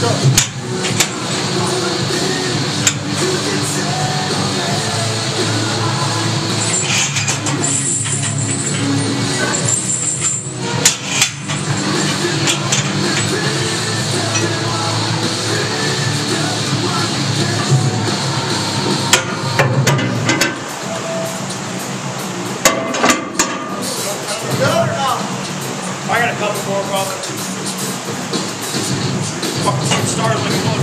go. I got a couple more problems. Fucking stars like